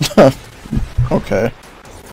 okay.